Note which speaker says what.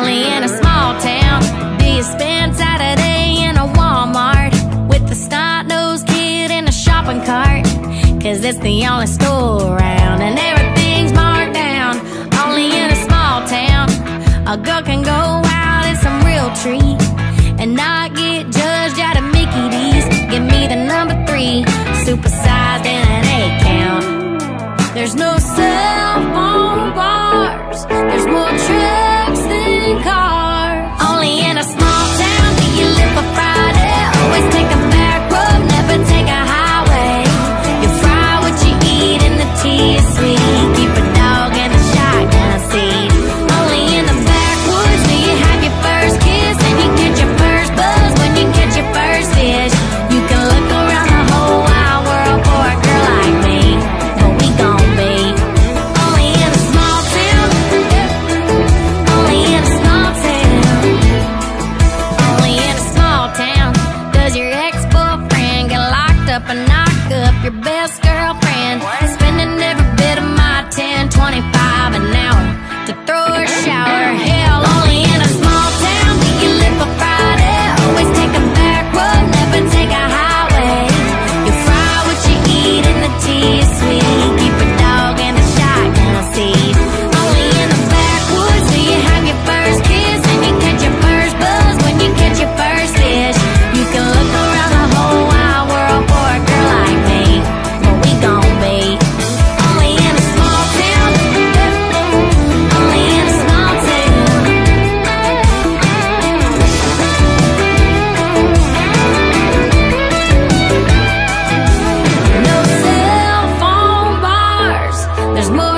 Speaker 1: lonely in a small town? Do you spend Saturday in a Walmart with the snot-nosed kid in a shopping cart? Cause it's the only store around and everything's marked down. Only in a small town, a girl can go out in some Real Tree and not get judged out of Mickey D's. Give me the number three, supersized and and knock up your best girl. There's more.